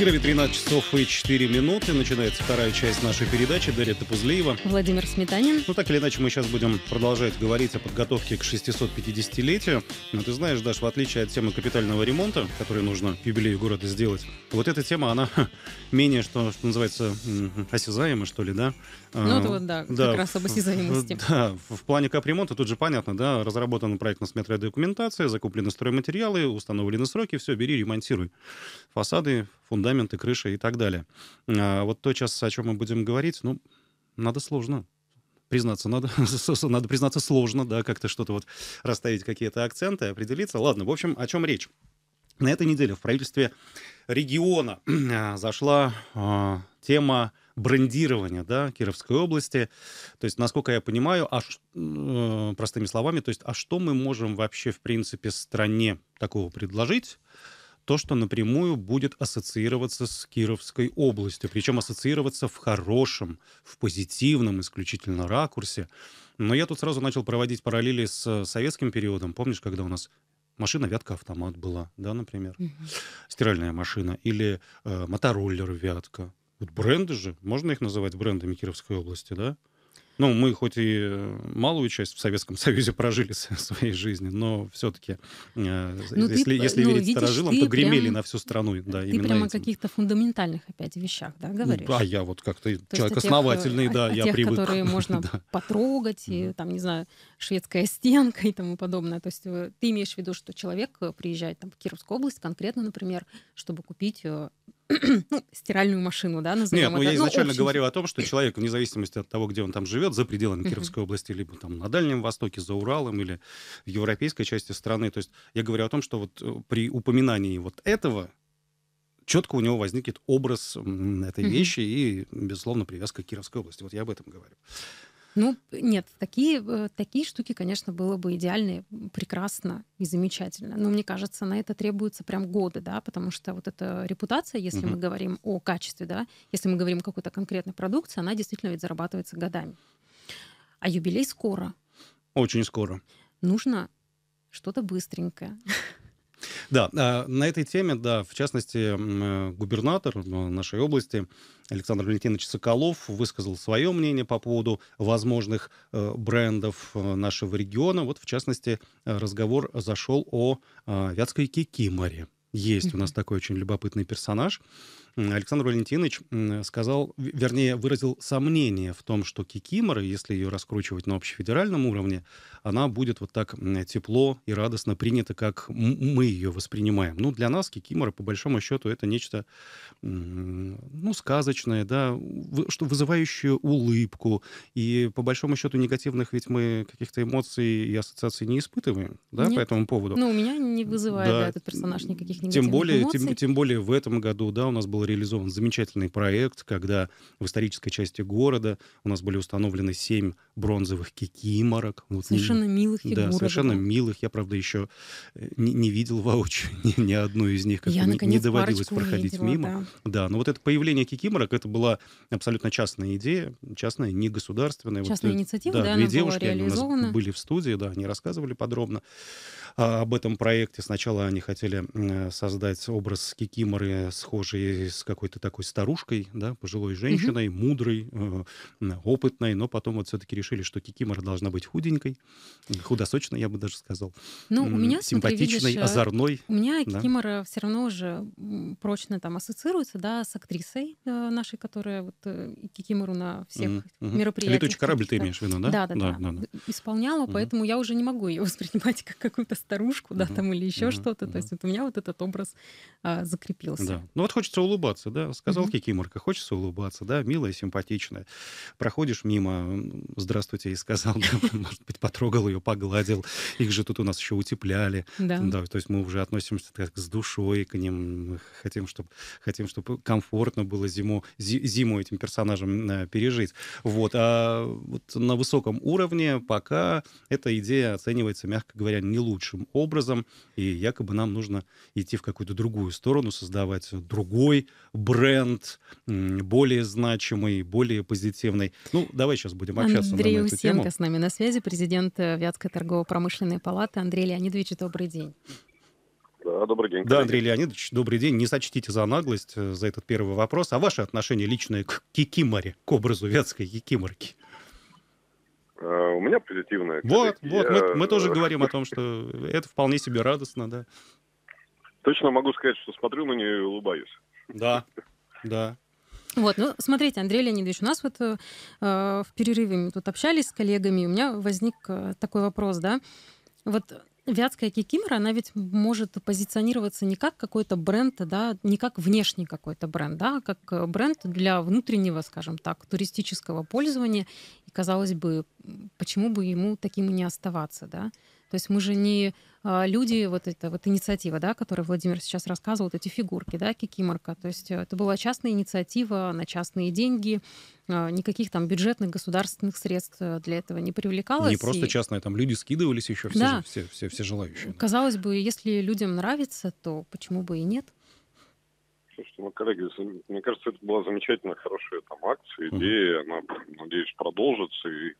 Кирове 13 часов и 4 минуты. Начинается вторая часть нашей передачи. Дарья Топузлеева. Владимир Сметанин. Ну, так или иначе, мы сейчас будем продолжать говорить о подготовке к 650-летию. Но ты знаешь, Даш, в отличие от темы капитального ремонта, который нужно к юбилею города сделать, вот эта тема, она менее, что, что называется, осязаема, что ли, да? Ну, это вот, да, да, как раз об осязаемости. Да, в плане капремонта тут же понятно, да, разработана проектно-сметровая документация, закуплены стройматериалы, установлены сроки, все, бери, ремонтируй. Фасады, фундаменты, крыши и так далее. А вот то, сейчас, о чем мы будем говорить, ну, надо сложно признаться, надо, надо признаться сложно, да, как-то что-то вот расставить какие-то акценты, определиться. Ладно, в общем, о чем речь? На этой неделе в правительстве региона зашла э, тема брендирования да, Кировской области. То есть, насколько я понимаю, а, э, простыми словами, то есть, а что мы можем вообще, в принципе, стране такого предложить, то, что напрямую будет ассоциироваться с Кировской областью, причем ассоциироваться в хорошем, в позитивном исключительно ракурсе. Но я тут сразу начал проводить параллели с советским периодом. Помнишь, когда у нас машина Вятка автомат была, да, например, угу. стиральная машина, или э, мотороллер Вятка, вот бренды же, можно их называть брендами Кировской области, да? Ну, мы хоть и э, малую часть в Советском Союзе прожили своей жизни, но все-таки, э, ну, если, ты, если ну, верить старожилам, то гремели прям, на всю страну. Да, ты прямо о каких-то фундаментальных опять вещах, да, говоришь? Ну, а я вот как-то человек основательный, тех, да, о, я о тех, привык. которые можно да. потрогать, и там, не знаю, шведская стенка и тому подобное. То есть э, ты имеешь в виду, что человек приезжает там, в Кировскую область конкретно, например, чтобы купить ну, стиральную машину, да, назовем Нет, ну я изначально ну, говорю о том, что человек, вне зависимости от того, где он там живет, за пределами Кировской области, либо там на Дальнем Востоке, за Уралом или в европейской части страны, то есть я говорю о том, что вот э, при упоминании вот этого четко у него возникнет образ этой вещи и, безусловно, привязка к Кировской области. Вот я об этом говорю. Ну, нет, такие, э, такие штуки, конечно, было бы идеально, прекрасно и замечательно. Но мне кажется, на это требуется прям годы, да, потому что вот эта репутация, если угу. мы говорим о качестве, да, если мы говорим о какой-то конкретной продукции, она действительно ведь зарабатывается годами. А юбилей скоро. Очень скоро. Нужно что-то быстренькое. Да, а, на этой теме, да, в частности, э, губернатор э, нашей области Александр Валентинович Соколов высказал свое мнение по поводу возможных э, брендов нашего региона. Вот, в частности, разговор зашел о Вятской кикиморе. Есть у нас такой очень любопытный персонаж. Александр Валентинович сказал, вернее, выразил сомнение в том, что кикимора, если ее раскручивать на общефедеральном уровне, она будет вот так тепло и радостно принята, как мы ее воспринимаем. Ну, для нас кикимора, по большому счету, это нечто, ну, сказочное, да, что вызывающее улыбку. И, по большому счету, негативных ведь мы каких-то эмоций и ассоциаций не испытываем, да, Нет. по этому поводу. Ну, у меня не вызывает да. Да, этот персонаж никаких негативных тем более, эмоций. Тем, тем более в этом году, да, у нас был реализован замечательный проект, когда в исторической части города у нас были установлены семь бронзовых кикиморок. Вот, совершенно милых фигурок. Да, совершенно да. милых. Я, правда, еще э, не, не видел воочию ни, ни одну из них, как Я, не, не доводилось проходить увидела, мимо. Да. да, но вот это появление кикиморок, это была абсолютно частная идея, частная, не государственная. Частная вот, э, инициатива, да, да, две девушки, они у нас были в студии, да, они рассказывали подробно а, об этом проекте. Сначала они хотели создать образ кикиморы, схожий с какой-то такой старушкой, да, пожилой женщиной, угу. мудрой, э, опытной, но потом вот все-таки решили, что кикимора должна быть худенькой, худосочной, я бы даже сказал. Ну, у меня, симпатичной, смотри, видишь, озорной. У меня да. кикимора все равно уже прочно там ассоциируется, да, с актрисой э, нашей, которая вот э, кикимору на всех -hmm. мероприятиях. Летучий корабль ты имеешь в виду, да? Да, да, да. да, да. Исполняла, mm -hmm. поэтому я уже не могу ее воспринимать как какую-то старушку, да, -hmm. там или еще -hmm. что-то. То есть вот у меня вот этот образ а, закрепился. Да. Ну вот хочется улыбаться, да, сказал сказал Кикиморка, хочется улыбаться, да, милая, симпатичная. Проходишь мимо, здравствуйте, и сказал, да, может быть, потрогал ее, погладил. Их же тут у нас еще утепляли. Да. да то есть мы уже относимся так с душой к ним. Мы хотим, чтобы, хотим, чтобы комфортно было зиму, зиму этим персонажам э, пережить. Вот. А вот на высоком уровне пока эта идея оценивается, мягко говоря, не лучшим образом. И якобы нам нужно идти в какую-то другую сторону, создавать другой бренд, более значимый, более позитивный. Ну, давай сейчас будем общаться Андрей на эту Усенко тему. с нами на связи, президент э, Вятской торгово-промышленной палаты. Андрей Леонидович, добрый день. Да, добрый день. Да. Андрей Леонидович, добрый день. Не сочтите за наглость, э, за этот первый вопрос. А ваше отношение личное к кикиморе, к образу вятской кикиморки? Uh, у меня позитивное. Вот, коллеги. вот, мы, мы тоже говорим о том, что это вполне себе радостно, да. Точно могу сказать, что смотрю на нее и улыбаюсь. Да, да. Вот, ну, смотрите, Андрей Леонидович, у нас вот э, в перерыве мы тут общались с коллегами, у меня возник э, такой вопрос, да, вот Вятская кикимора, она ведь может позиционироваться не как какой-то бренд, да, не как внешний какой-то бренд, да, а как э, бренд для внутреннего, скажем так, туристического пользования. И, казалось бы, почему бы ему таким и не оставаться, да? То есть мы же не а, люди, вот эта вот инициатива, да, которую Владимир сейчас рассказывал, вот эти фигурки, да, кикиморка. То есть это была частная инициатива на частные деньги, а, никаких там бюджетных государственных средств э, для этого не привлекалось. Не просто и... частные, там люди скидывались еще, все, да. же, все, все, все желающие. Казалось бы, если людям нравится, то почему бы и нет? Слушайте, ну, коллеги, мне кажется, это была замечательная, хорошая там акция, идея, она, надеюсь, продолжится, и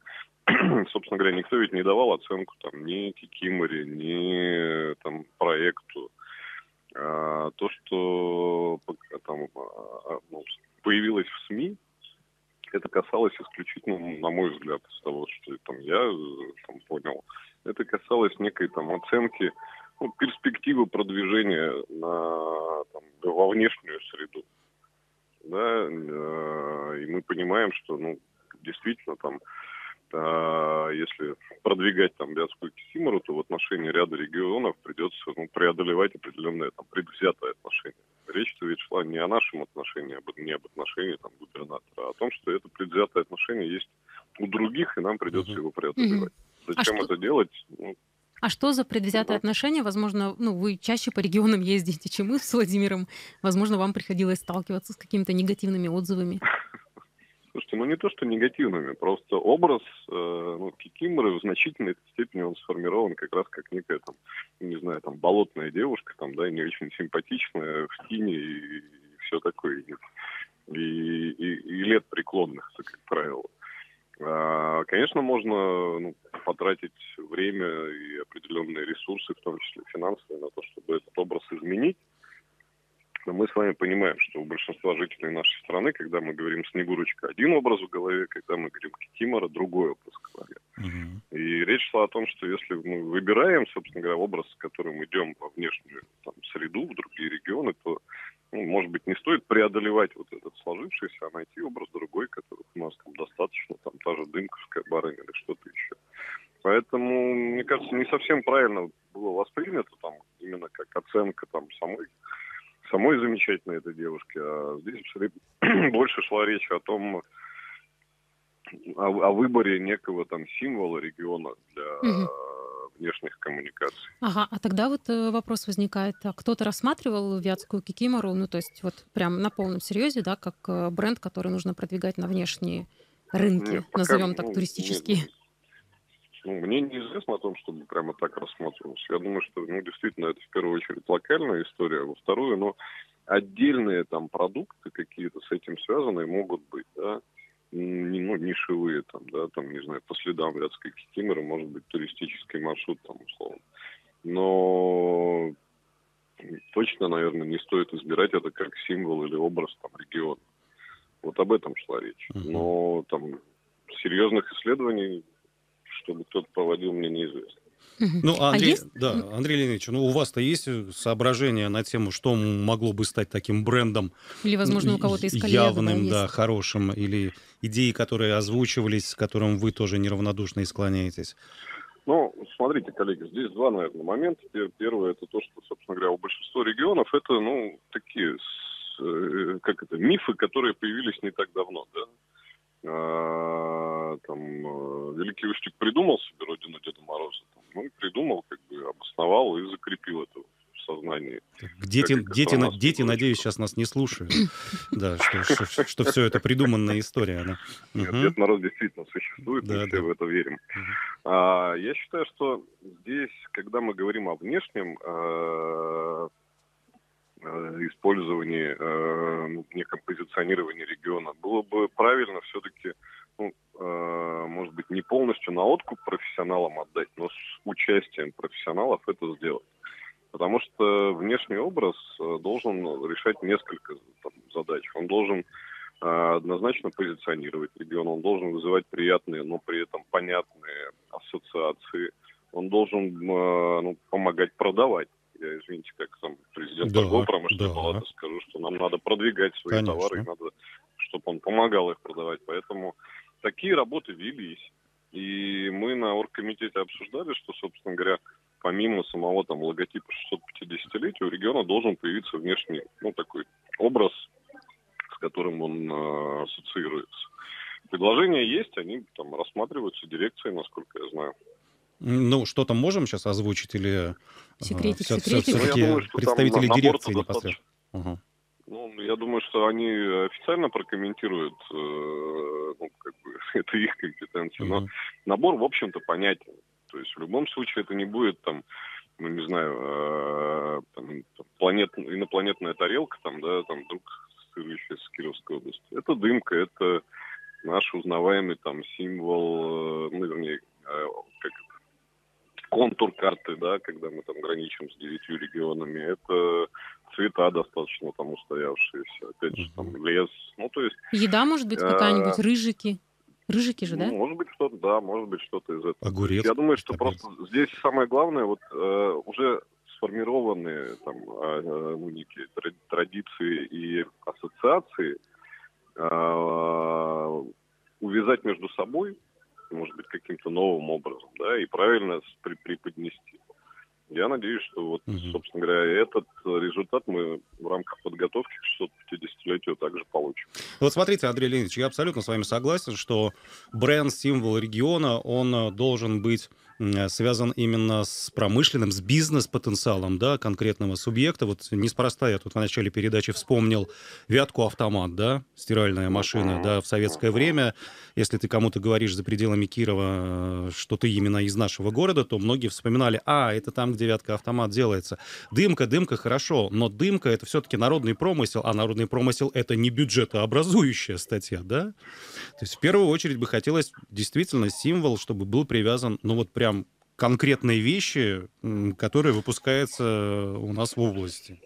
собственно говоря, никто ведь не давал оценку там ни Кикиморе, ни там проекту. А, то, что там а, ну, появилось в СМИ, это касалось исключительно, на мой взгляд, из того, что там я там, понял, это касалось некой там оценки ну, перспективы продвижения на, там, во внешнюю среду. Да, э, и мы понимаем, что ну, действительно там а если продвигать там Вятскую Кисимору, то в отношении ряда регионов придется ну, преодолевать определенное там предвзятое отношение. Речь-то ведь шла не о нашем отношении, не об отношении там губернатора, а о том, что это предвзятое отношение есть у других, и нам придется uh-huh. его преодолевать. Uh-huh. Зачем а это что... делать? Ну, а что за предвзятое отношение? Возможно, ну, вы чаще по регионам ездите, чем мы с Владимиром. Возможно, вам приходилось сталкиваться с какими-то негативными отзывами. Слушайте, ну не то, что негативными, просто образ э, ну, Кикиморы в значительной степени он сформирован как раз как некая там, не знаю, там болотная девушка, там, да, не очень симпатичная, в тине и, и все такое. И, и, и лет преклонных, как правило. А, конечно, можно ну, потратить время и определенные ресурсы, в том числе финансовые, на то, чтобы этот образ изменить. Но мы с вами понимаем, что у большинства жителей нашей страны, когда мы говорим «Снегурочка» один образ в голове, когда мы говорим «Кикимора» другой образ в голове. Uh-huh. И речь шла о том, что если мы выбираем, собственно говоря, образ, с которым идем во внешнюю там, среду, в другие регионы, то, ну, может быть, не стоит преодолевать вот этот сложившийся, а найти образ другой, который у нас там достаточно, там та же дымковская барыня или что-то еще. Поэтому, мне кажется, не совсем правильно было воспринято там именно как оценка там самой самой замечательной этой девушки, а здесь больше шла речь о том, о, о выборе некого там символа региона для угу. Внешних коммуникаций. Ага, а тогда вот э, вопрос возникает, а кто-то рассматривал Вятскую Кикимору, ну то есть вот прям на полном серьезе, да, как э, бренд, который нужно продвигать на внешние рынки, нет, назовем так, ну, туристические? Нет, ну, мне неизвестно о том, чтобы прямо так рассматривалось. Я думаю, что ну, действительно это в первую очередь локальная история, а во вторую, но отдельные там продукты какие-то с этим связанные могут быть, да, не, ну, нишевые там, да, там, не знаю, по следам Вятской Кикимеры, может быть, туристический маршрут там, условно. Но точно, наверное, не стоит избирать это как символ или образ там региона. Вот об этом шла речь. Но там серьезных исследований чтобы кто-то проводил, мне неизвестно. Ну, а Андрей, а есть? да, Андрей Леонидович, ну у вас-то есть соображения на тему, что могло бы стать таким брендом? Или, возможно, у кого-то из коллег Явным, да, есть. хорошим, или идеи, которые озвучивались, с которым вы тоже неравнодушно и склоняетесь? Ну, смотрите, коллеги, здесь два, наверное, момента. Первое, это то, что, собственно говоря, у большинства регионов это, ну, такие, э, как это, мифы, которые появились не так давно, да. А, там, э, Великий Устюг придумал себе родину Деда Мороза, там, ну придумал, как бы обосновал и закрепил это в сознании. Дети, дети, на, дети надеюсь, сейчас нас не слушают, да, что, что, что все это придуманная история. Да. Нет, Дед Мороз действительно существует, мы все в это верим. А, я считаю, что здесь, когда мы говорим о внешнем а, Э, использовании, э, ну, неком позиционировании региона. Было бы правильно все-таки, ну, э, может быть, не полностью на откуп профессионалам отдать, но с участием профессионалов это сделать. Потому что внешний образ э, должен решать несколько там, задач. Он должен э, однозначно позиционировать регион, он должен вызывать приятные, но при этом понятные ассоциации. Он должен э, ну, помогать продавать. Я, извините, как там президент Да, торговой промышленной да. палаты скажу, что нам надо продвигать свои Конечно. товары, и надо, чтобы он помогал их продавать. Поэтому такие работы велись. И мы на оргкомитете обсуждали, что, собственно говоря, помимо самого там логотипа 650-летия у региона должен появиться внешний, ну, такой образ, с которым он э, ассоциируется. Предложения есть, они там рассматриваются дирекцией, насколько я знаю. Ну, что-то можем сейчас озвучить или... Секретик, секретик. Ну, я Все-таки думаю, что там представители дирекции непосредственно. Ага. Ну, я думаю, что они официально прокомментируют, э, ну, как бы, это их компетенция, но Мгм. набор, в общем-то, понятен. То есть в любом случае это не будет там, ну, не знаю, э, там, планет, инопланетная тарелка, там, да, там, вдруг сырующая с Кировской области. Это дымка, это наш узнаваемый там символ, э, ну, вернее, как контур карты, да, когда мы там граничим с девятью регионами. Это цвета достаточно там устоявшиеся. Опять же, там лес. Ну, то есть, Еда, может быть, А, какая-нибудь, рыжики. Рыжики же, ну, да? может быть, что-то, да, может быть, что-то из этого. Огурец. Я думаю, что просто здесь самое главное, вот э, уже сформированные там э, э, ну, некие тра- традиции и ассоциации э, увязать между собой, может быть, каким-то новым образом, да, и правильно при- преподнести. Я надеюсь, что вот, Мгм. собственно говоря, этот результат мы в рамках подготовки к 650-летию также получим. Вот смотрите, Андрей Леонидович, я абсолютно с вами согласен, что бренд, символ региона, он э, должен быть связан именно с промышленным, с бизнес-потенциалом да, конкретного субъекта. Вот неспроста я тут в начале передачи вспомнил Вятку автомат, да, стиральная машина, да, в советское время. Если ты кому-то говоришь за пределами Кирова, э, что ты именно из нашего города, то многие вспоминали, а, это там, где Вятка автомат делается. Дымка, дымка, хорошо, но дымка это все-таки народный промысел, а народный промысел это не бюджетообразующая статья, да? То есть в первую очередь бы хотелось действительно символ, чтобы был привязан, ну вот прям конкретные вещи, которые выпускаются у нас в области.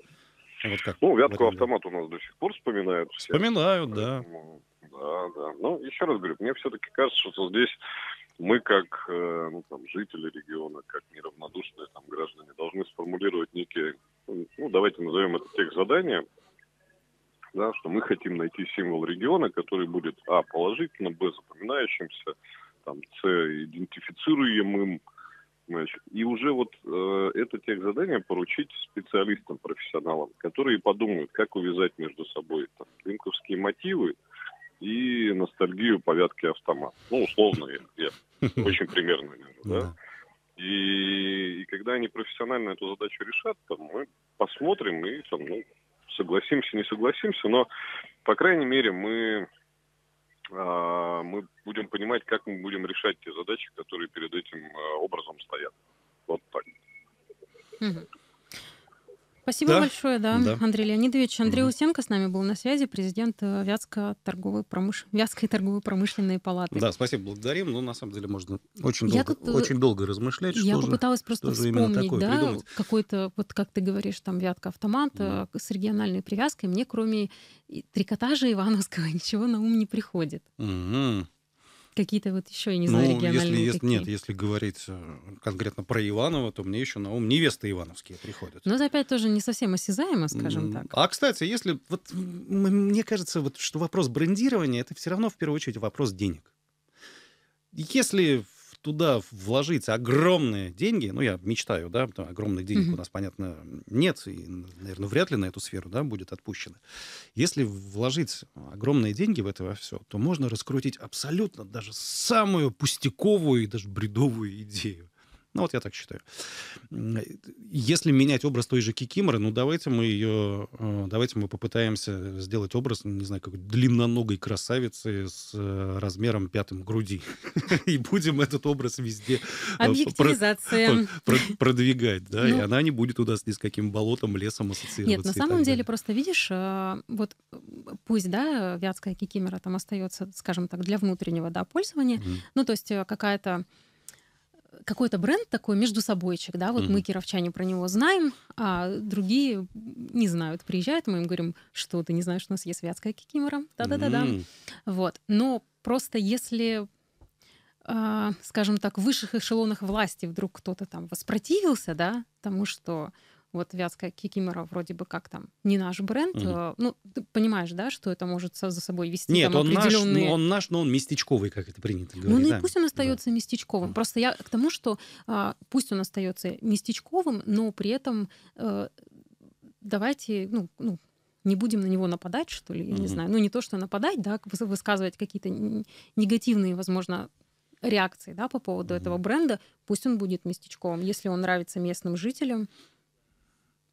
Вот как Ну, Вятку автомат у нас до сих пор вспоминают все. Вспоминают, да. Поэтому, Да, да. Ну, еще раз говорю, мне все-таки кажется, что здесь мы, как э, ну, там, жители региона, как неравнодушные там, граждане, должны сформулировать некие, ну, давайте назовем это тех задания, да, что мы хотим найти символ региона, который будет, а, положительно, б, запоминающимся, там, с, идентифицируемым, значит, и уже вот э, это тех задания поручить специалистам, профессионалам, которые подумают, как увязать между собой там, дымковские мотивы и ностальгию по вятке автомат. Ну, условно, я, я очень примерно вижу, да. И, и когда они профессионально эту задачу решат, то мы посмотрим и там, ну, согласимся, не согласимся, но, по крайней мере, мы, мы будем понимать, как мы будем решать те задачи, которые перед этим а, образом стоят. Вот так. Мгм. Спасибо Да, большое, да, да. Андрей Леонидович. Андрей Мгм. Усенко с нами был на связи, президент э, Вятско торговой промыш... Вятской торгово-промышленной палаты. Да, спасибо, благодарим. Ну, на самом деле, можно очень, Я долго, тут, э, очень долго размышлять, Я что же... попыталась просто что вспомнить, да, какой-то, вот как ты говоришь, там Вятка автомат э, с региональной привязкой. Мне кроме трикотажа Ивановского ничего на ум не приходит. Мгм. Какие-то вот еще, я не знаю, Ну, региональные если, если- нет, если говорить э, конкретно про Иванова, то мне еще на ум невесты ивановские приходят. Но это опять тоже не совсем осязаемо, скажем так. А, кстати, если... Вот, мне кажется, вот, что вопрос брендирования, это все равно в первую очередь вопрос денег. Если туда вложить огромные деньги, ну, я мечтаю, да, потому огромных денег Мгм. у нас, понятно, нет, и, наверное, вряд ли на эту сферу, да, будет отпущено. Если вложить огромные деньги в это все, то можно раскрутить абсолютно даже самую пустяковую и даже бредовую идею. Ну, вот я так считаю. Если менять образ той же Кикиморы, ну, давайте мы ее, э, давайте мы попытаемся сделать образ, не знаю, как длинноногой красавицы с э, размером пятым груди. И будем этот образ везде э, Объективизация. про- продвигать, да, и Ну. она не будет у нас ни с каким болотом, лесом ассоциироваться. Нет, на самом деле, просто видишь, вот пусть, да, вятская кикимора там остается, скажем так, для внутреннего, да, пользования, ну, то есть какая-то какой-то бренд такой между собойчик, да, вот Мгм. мы, кировчане, про него знаем, а другие не знают. Приезжают, мы им говорим, что ты не знаешь, у нас есть вятская кикимора, да-да-да-да. М. Вот. Но просто если, а, скажем так, в высших эшелонах власти вдруг кто-то там воспротивился, да, тому, что вот вятская кикимора вроде бы как там не наш бренд, э, ну, ты понимаешь, да, что это может за собой вести Нет, там он наш, определенные... но он наш, но он местечковый, как это принято Ну, говорить. ну и да. пусть он остается местечковым. Мгм. Просто я к тому, что а, пусть он остается местечковым, но при этом э, давайте, ну, ну, не будем на него нападать, что ли, я не Мгм. знаю. Ну, не то, что нападать, да, выс- высказывать какие-то негативные, возможно, реакции, да, по поводу Мгм. этого бренда. Пусть он будет местечковым. Если он нравится местным жителям,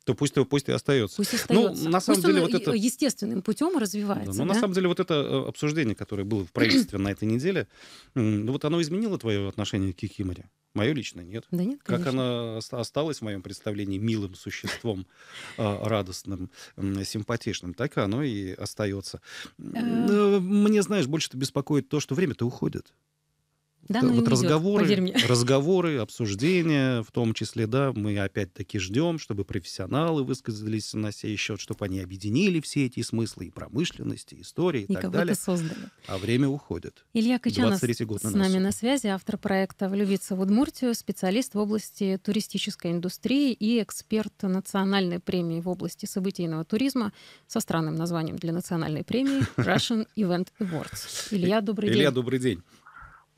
То пусть, пусть и остается. пусть остается. на самом пусть деле, вот это- естественным путем Да, развивается. но на да? самом деле вот это э, обсуждение, которое было в правительстве на этой неделе, ну вот оно изменило твое отношение к Кикиморе? Мое лично нет. Да нет, Как конечно. она оста- осталась в моем представлении милым существом, а, радостным, симпатичным, так оно и остается. Э. э, Мне, знаешь, больше-то беспокоит то, что время-то уходит. Да, ну вот разговоры, разговоры, обсуждения, в том числе, да, мы опять-таки ждем, чтобы профессионалы высказались на сей счет, чтобы они объединили все эти смыслы и промышленности, и истории и И так далее. создали. А время уходит. Илья Качанов 23 год на с нами носу. на связи, автор проекта «Влюбиться в Удмуртию», специалист в области туристической индустрии и эксперт национальной премии в области событийного туризма со странным названием для национальной премии Russian Event Awards. Илья, добрый Илья, день. добрый день.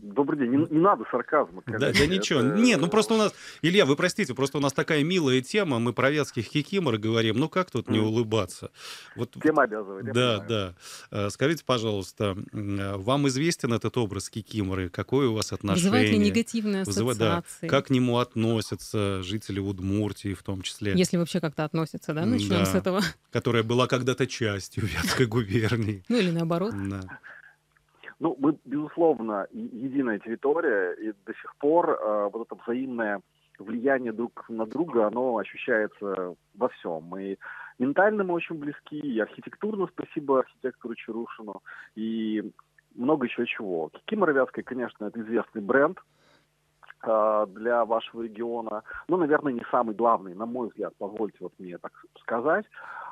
Добрый день. Не, не надо сарказма. Да, да ничего. это- Нет, ну просто у нас... Илья, вы простите, просто у нас такая милая тема, мы про вятских кикимор говорим, ну как тут не улыбаться? Вот Тема обязывает. Да, понимаю. да. Э, Скажите, пожалуйста, э, вам известен этот образ кикиморы? Какое у вас отношение? Вызывает ли негативные Вызывает- да. ассоциации? Как к нему относятся жители Удмуртии в том числе, Если вообще как-то относятся, да? Начнем Да. с этого. которая была когда-то частью Вятской губернии? Ну или наоборот. Да. Ну, мы, безусловно, единая территория, и до сих пор э, вот это взаимное влияние друг на друга, оно ощущается во всем. И ментально мы очень близки, и архитектурно спасибо архитектору Чарушину, и много еще чего. Кикимора Вятская, конечно, это известный бренд э, для вашего региона, но, наверное, не самый главный, на мой взгляд, позвольте вот мне так сказать.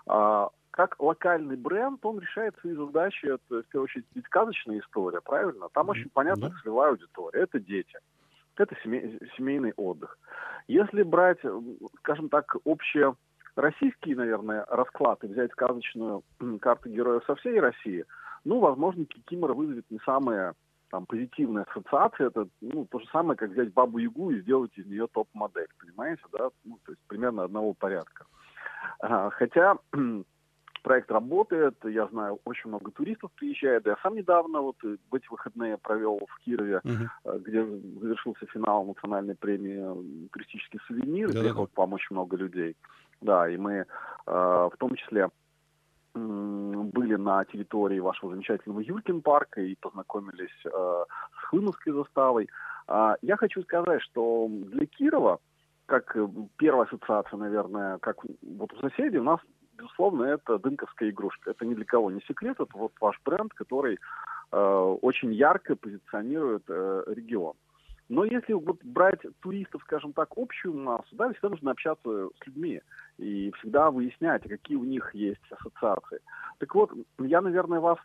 А, как локальный бренд, он решает свои задачи. Это, в первую очередь, ведь сказочная история, правильно? Там очень понятно Да. целевая аудитория. Это дети. Это семей- семейный отдых. Если брать, скажем так, общее российский, наверное, расклад и взять сказочную карту героев со всей России, ну, возможно, Кикимора вызовет не самые там, позитивные ассоциации. Это ну, то же самое, как взять Бабу Ягу и сделать из нее топ-модель, понимаете, да? Ну, то есть примерно одного порядка. А, Хотя проект работает, я знаю, очень много туристов приезжает. Я сам недавно, вот э, в эти выходные провел в Кирове, э, где завершился финал национальной премии э, «Туристический сувенир», приехало к вам очень много людей. Да, и мы э, в том числе были на территории вашего замечательного Юркин парка и познакомились э, с Хлыновской заставой. А, я хочу сказать, что для Кирова, как первая ассоциация, наверное, как вот у соседей, у нас, безусловно, это дынковская игрушка. Это ни для кого не секрет, это вот ваш бренд, который э, очень ярко позиционирует э, регион. Но если вот брать туристов, скажем так, общую массу, да, всегда нужно общаться с людьми и всегда выяснять, какие у них есть ассоциации. Так вот, я, наверное, вас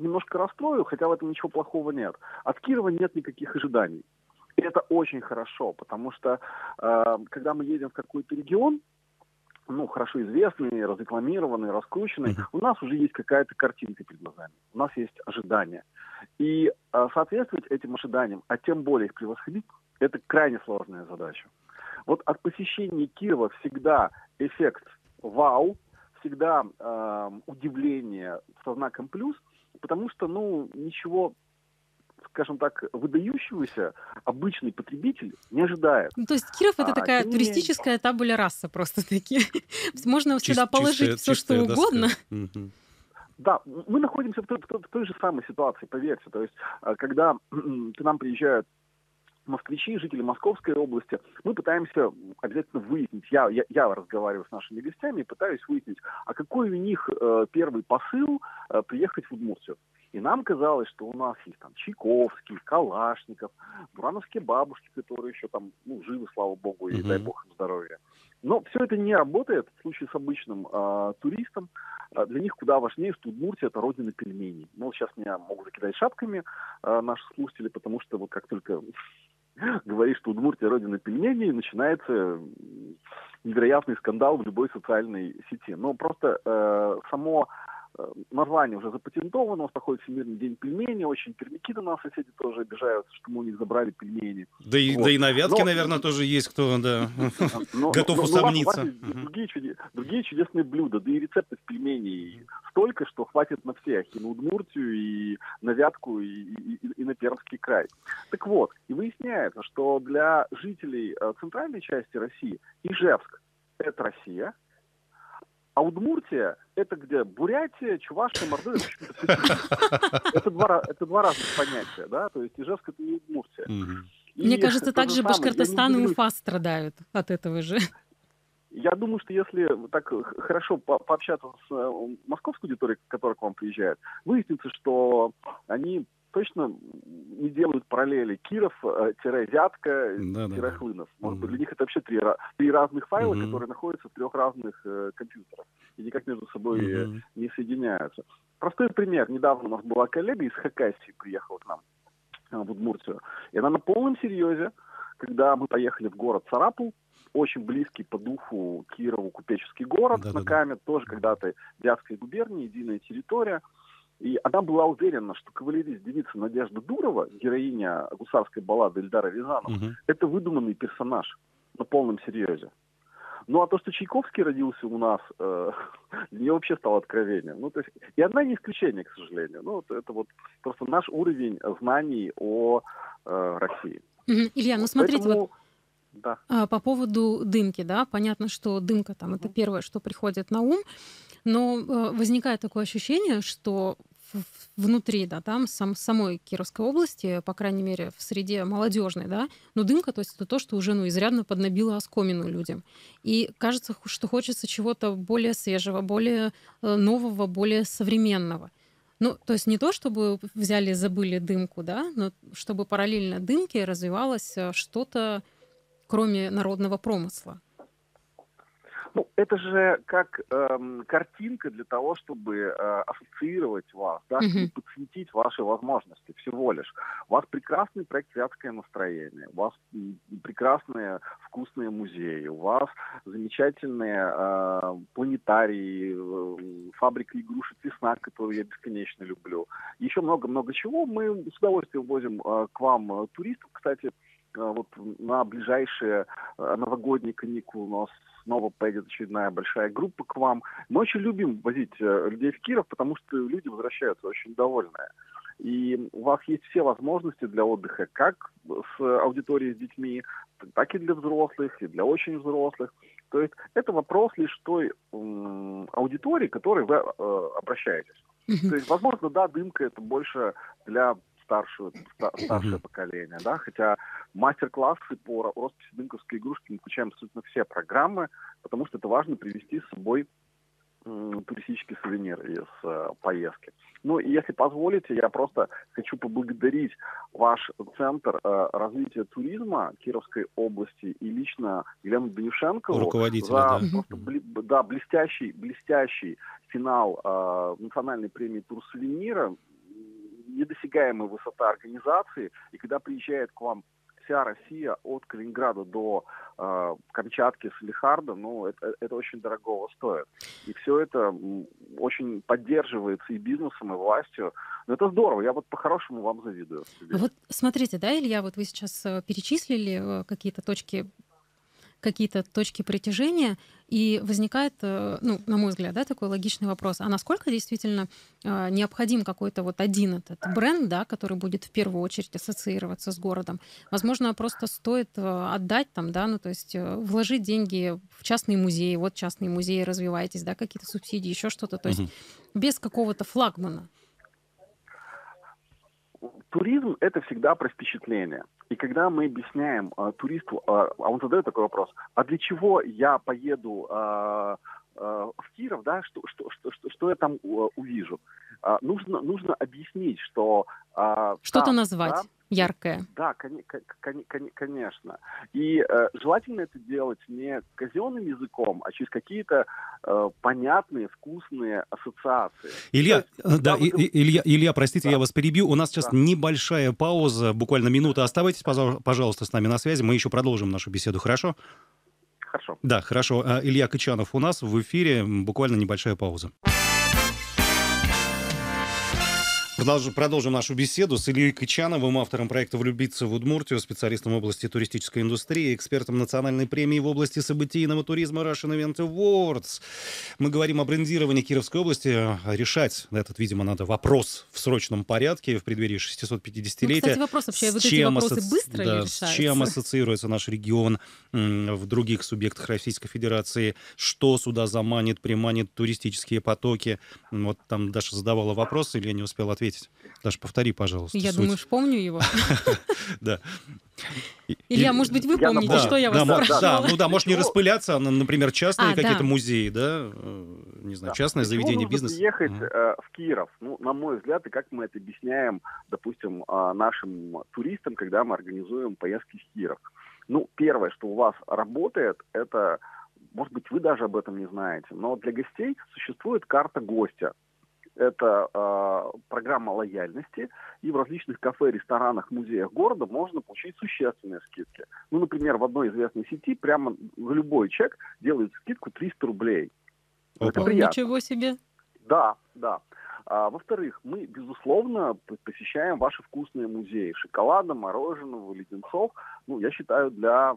немножко расстрою, хотя в этом ничего плохого нет. От Кирова нет никаких ожиданий. И это очень хорошо, потому что э, когда мы едем в какой-то регион, ну, хорошо известный, разрекламированный, раскрученный, Мгм. у нас уже есть какая-то картинка перед глазами, у нас есть ожидания. И э, соответствовать этим ожиданиям, а тем более их превосходить, это крайне сложная задача. Вот от посещения Кирова всегда эффект вау, всегда э, удивление со знаком плюс, потому что, ну, ничего, скажем так, выдающегося обычный потребитель не ожидает. Ну, то есть Киров это А, такая не туристическая табуля раса просто-таки. Можно Чис- сюда положить чистая- все, что чистая доска. угодно. Да, мы находимся в той, в той- же самой ситуации, поверьте. То есть, э, когда к нам приезжают москвичи, жители Московской области, мы пытаемся обязательно выяснить, я, я, я разговариваю с нашими гостями и пытаюсь выяснить, а какой у них э, первый посыл э, приехать в Удмуртию. И нам казалось, что у нас есть там Чайковский, Калашников, бурановские бабушки, которые еще там, ну, живы, слава богу, и дай бог им здоровья. Но все это не работает в случае с обычным а, туристом. А, для них куда важнее, что Удмуртия – это родина пельменей. Ну, сейчас меня могут закидать шапками а, наши слушатели, потому что вот как только говоришь, что Удмуртия – родина пельменей, начинается невероятный скандал в любой социальной сети. Но просто э, само э, название уже запатентовано, у нас проходит Всемирный день пельменей, очень пермяки на нас соседи тоже обижаются, что мы у них забрали пельмени. Да и, Вот. да и на Вятке, Но- наверное, тоже есть кто, да. Но- Готов но- усомниться. другие, чуде- другие чудесные блюда, да и рецептов пельменей столько, что хватит на всех, и на Удмуртию, и на Вятку, и, и- и- и на Пермский край. Так вот, и выясняется, что для жителей э, центральной части России Ижевск – это Россия, а Удмуртия – это где Бурятия, Чувашия, Мордовия. это два, это два разных понятия, да, то есть Ижевск – это не Удмуртия. И Мне кажется, также самое, Башкортостан и Уфа страдают от этого же. Я думаю, что если так хорошо по- пообщаться с э, московской аудиторией, которая к вам приезжает, выяснится, что они точно не делают параллели Киров-Вятка, Да-да-да. Хлынов. Может быть, для них это вообще три, три разных файла, Мгм. которые находятся в трех разных э, компьютерах и никак между собой э, Мгм. не соединяются. Простой пример. Недавно у нас была коллега из Хакасии, приехала к нам э, в Удмуртию. И она на полном серьезе, когда мы поехали в город Сарапул, очень близкий по духу Кирову купеческий город, Да-да-да. на Каме, тоже когда-то Вятская губерния, единая территория. И она была уверена, что кавалерист девица Надежда Дурова, героиня гусарской баллады Эльдара Рязанова, Мгм. это выдуманный персонаж на полном серьезе. Ну а то, что Чайковский родился у нас, э, для нее вообще стало откровением. Ну, то есть, и она не исключение, к сожалению. Ну, вот это вот просто наш уровень знаний о э, России. Илья, ну Вот смотрите, вот поэтому- Да. А, По поводу дымки, да, понятно, что дымка там это Мгм. первое, что приходит на ум, но э, возникает такое ощущение, что внутри, да, там сам, самой Кировской области, по крайней мере, в среде молодежной, да, но дымка, то есть это то, что уже, ну, изрядно поднабило оскомину людям. И кажется, что хочется чего-то более свежего, более э, нового, более современного. Ну, то есть не то, чтобы взяли и забыли дымку, да, но чтобы параллельно дымке развивалось э, что-то кроме народного промысла. Ну, это же как эм, картинка для того, чтобы э, ассоциировать вас, да, чтобы Мгм. подсветить ваши возможности всего лишь. У вас прекрасный проект «Вятское настроение», у вас прекрасные вкусные музеи, у вас замечательные э, планетарии, э, фабрика игрушек «Весна», которую я бесконечно люблю. Еще много-много чего. Мы с удовольствием возим э, к вам э, туристов. Кстати, э, вот на ближайшие э, новогодние каникулы у нас снова поедет очередная большая группа к вам. Мы очень любим возить э, людей в Киров, потому что люди возвращаются очень довольные. И у вас есть все возможности для отдыха, как с аудиторией с детьми, так и для взрослых, и для очень взрослых. То есть это вопрос лишь той м, аудитории, к которой вы э, обращаетесь. То есть, возможно, да, дымка это больше для старшее Мгм. поколение, да, хотя мастер-классы по ро- росписи дымковской игрушки мы включаем абсолютно все программы, потому что это важно привезти с собой туристический сувенир из э, поездки. Ну и если позволите, я просто хочу поблагодарить ваш центр э, развития туризма Кировской области и лично Елену Руководителя, за да. просто бли- да, блестящий, блестящий финал э, национальной премии Турсувенира, м, недосягаемая высота организации, и когда приезжает к вам вся Россия от Калининграда до э, Камчатки, Салихарда, ну, это, это очень дорогого стоит. И все это очень поддерживается и бизнесом, и властью. Но это здорово, я вот по-хорошему вам завидую. А Вот смотрите, да, Илья, вот вы сейчас э, перечислили э, какие-то точки какие-то точки притяжения, и возникает, э, ну, на мой взгляд, да, такой логичный вопрос, а насколько действительно э, необходим какой-то вот один этот бренд, да, который будет в первую очередь ассоциироваться с городом? Возможно, просто стоит э, отдать там, да, ну, то есть вложить деньги в частные музеи, вот частные музеи, развивайтесь, да, какие-то субсидии, еще что-то, то есть Мгм. без какого-то флагмана. Туризм – это всегда про впечатление. И когда мы объясняем э, туристу, э, а он задает такой вопрос, а для чего я поеду э, э, в Киров, да, что, что, что, что, что я там увижу? А, нужно, нужно объяснить, что... А, Что-то там, назвать. Да, яркое. Да, конечно. И э, желательно это делать не казенным языком, а через какие-то э, понятные, вкусные ассоциации. Илья, есть, да, и, Илья, Илья, простите, да. я вас перебью. У нас сейчас да. небольшая пауза, буквально минута. Оставайтесь, пожалуйста, с нами на связи. Мы еще продолжим нашу беседу, хорошо? Хорошо. Да, хорошо. А, Илья Кычанов у нас в эфире. Буквально небольшая пауза. Продолжим, продолжим нашу беседу с Ильей Кычановым, автором проекта «Влюбиться в Удмуртию», специалистом в области туристической индустрии, экспертом национальной премии в области событийного туризма Russian Event Awards. Мы говорим о брендировании Кировской области. Решать этот, видимо, надо вопрос в срочном порядке в преддверии 650-летия. Ну, кстати, вопрос вообще, вот эти вопросы асоци... быстро да, С чем ассоциируется наш регион в других субъектах Российской Федерации? Что сюда заманит, приманит туристические потоки? Вот там Даша задавала вопрос, или я не успел ответить ответить. Даже повтори, пожалуйста. Я суть. думаю, помню его. Да. Илья, может быть, вы помните, что я вас спрашивала? Да, ну да, может не распыляться, например, частные а, какие-то музеи, да, э, не знаю, частное заведение, бизнес. ехать э, в Киров, ну, на мой взгляд, и как мы это объясняем, допустим, а, нашим туристам, когда мы организуем поездки в Киров. Ну, первое, что у вас работает, это может быть, вы даже об этом не знаете, но для гостей существует карта гостя это э, программа лояльности, и в различных кафе, ресторанах, музеях города можно получить существенные скидки. Ну, например, в одной известной сети прямо за любой чек делают скидку 300 рублей. Опа. Это приятно. Ничего себе. Да, да. А, во-вторых, мы, безусловно, посещаем ваши вкусные музеи. Шоколада, мороженого, леденцов. Ну, я считаю, для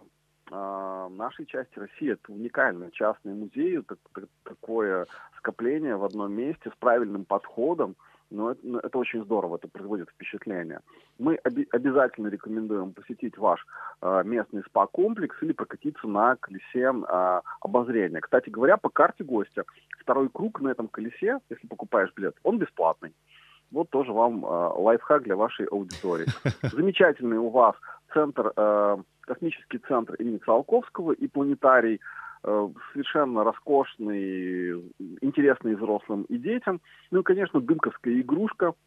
а, нашей части России это уникально. Частные музеи, так, так, такое скопление в одном месте с правильным подходом. Но это, ну, это очень здорово, это производит впечатление. Мы оби- обязательно рекомендуем посетить ваш э, местный спа-комплекс или прокатиться на колесе э, обозрения. Кстати говоря, по карте гостя, второй круг на этом колесе, если покупаешь билет, он бесплатный. Вот тоже вам э, лайфхак для вашей аудитории. Замечательный у вас центр, э, космический центр имени Циолковского и планетарий э, совершенно роскошный, интересный взрослым и детям. Ну и, конечно, дымковская игрушка –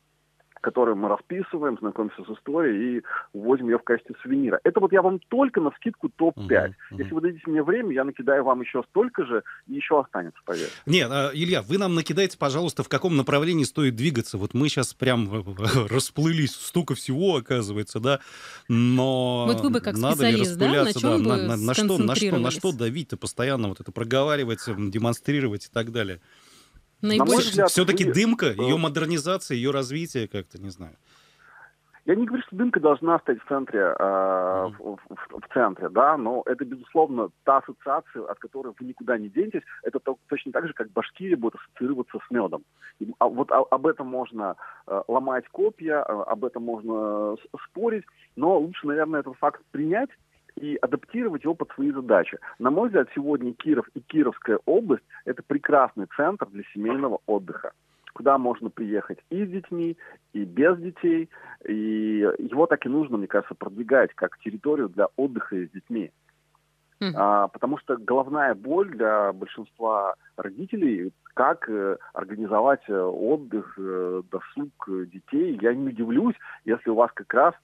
которую мы расписываем, знакомимся с историей и вводим ее в качестве сувенира. Это вот я вам только на скидку топ-5. Uh-huh, uh-huh. Если вы дадите мне время, я накидаю вам еще столько же, и еще останется, поверьте. Нет, а, Илья, вы нам накидаете, пожалуйста, в каком направлении стоит двигаться. Вот мы сейчас прям расплылись, столько всего, оказывается, да, но вот вы бы как надо ли распыляться, да, на, да, на, на, что, на, что, на что давить-то постоянно, вот это проговаривать, демонстрировать и так далее. Наибольше... Все-таки дымка, ее модернизация, ее развитие как-то, не знаю. Я не говорю, что дымка должна стоять в центре, э, mm-hmm. в, в, в центре, да, но это, безусловно, та ассоциация, от которой вы никуда не денетесь. Это то, точно так же, как Башкирия будет ассоциироваться с медом. И, а, вот а, об этом можно э, ломать копья, а, об этом можно э, спорить, но лучше, наверное, этот факт принять и адаптировать его под свои задачи. На мой взгляд, сегодня Киров и Кировская область – это прекрасный центр для семейного отдыха куда можно приехать и с детьми, и без детей. И его так и нужно, мне кажется, продвигать как территорию для отдыха с детьми. Mm. А, потому что головная боль для большинства родителей, как э, организовать э, отдых, э, досуг детей. Я не удивлюсь, если у вас как раз